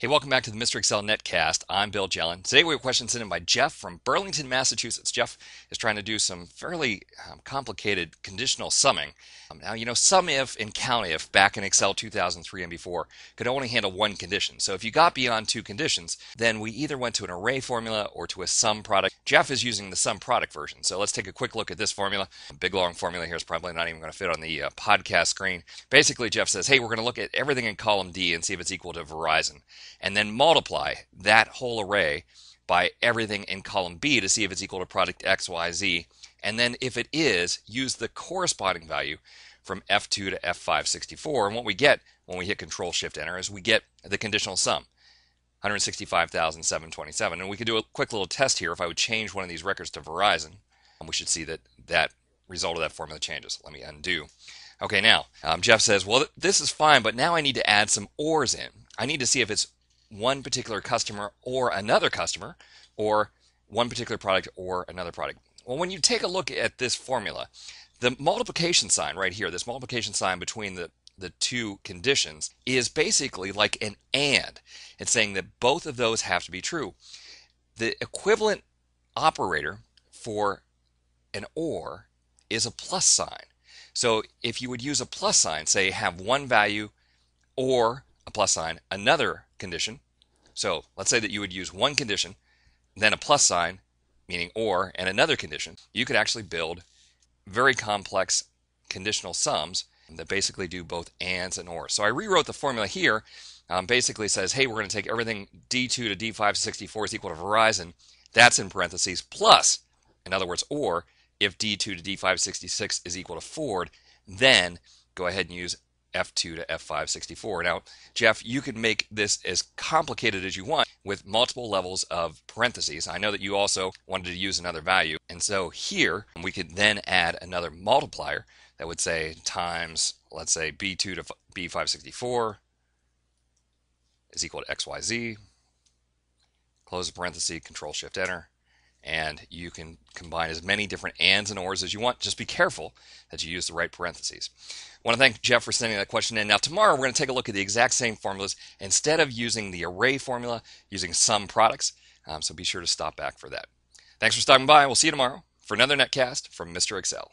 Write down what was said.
Hey, welcome back to the Mr. Excel Netcast. I'm Bill Jelen. Today we have a question sent in by Jeff from Burlington, Massachusetts. Jeff is trying to do some fairly um, complicated conditional summing. Um, now, you know, SUMIF and COUNTIF back in Excel 2003 and before could only handle one condition. So if you got beyond two conditions, then we either went to an array formula or to a SUMPRODUCT. Jeff is using the SUMPRODUCT version. So let's take a quick look at this formula. A big long formula here is probably not even going to fit on the uh, podcast screen. Basically, Jeff says, hey, we're going to look at everything in column D and see if it's equal to Verizon and then multiply that whole array by everything in column B to see if it's equal to product X, Y, Z. And then if it is, use the corresponding value from F2 to F564. And what we get when we hit Control Shift Enter is we get the conditional sum. 165,727. And we could do a quick little test here. If I would change one of these records to Verizon, and we should see that that result of that formula changes. Let me undo. Okay, now um, Jeff says, well, this is fine, but now I need to add some ors in. I need to see if it's one particular customer or another customer, or one particular product or another product. Well, when you take a look at this formula, the multiplication sign right here, this multiplication sign between the the two conditions is basically like an and. It's saying that both of those have to be true. The equivalent operator for an or is a plus sign. So if you would use a plus sign, say have one value or a plus sign, another condition. So let's say that you would use one condition, then a plus sign, meaning or, and another condition. You could actually build very complex conditional sums that basically do both ands and ors. So I rewrote the formula here. Um, basically says, hey, we're going to take everything D2 to D564 is equal to Verizon. That's in parentheses plus, in other words, or if D2 to D566 is equal to Ford, then go ahead and use F2 to F564. Now, Jeff, you can make this as complicated as you want with multiple levels of parentheses. I know that you also wanted to use another value. And so here we could then add another multiplier that would say times, let's say B2 to B564 is equal to XYZ. Close the parenthesis, Control Shift Enter and you can combine as many different ands and ors as you want. Just be careful that you use the right parentheses. I want to thank Jeff for sending that question in. Now, tomorrow we're going to take a look at the exact same formulas instead of using the array formula, using sum products. Um, so be sure to stop back for that. Thanks for stopping by. We'll see you tomorrow for another netcast from Mr. Excel.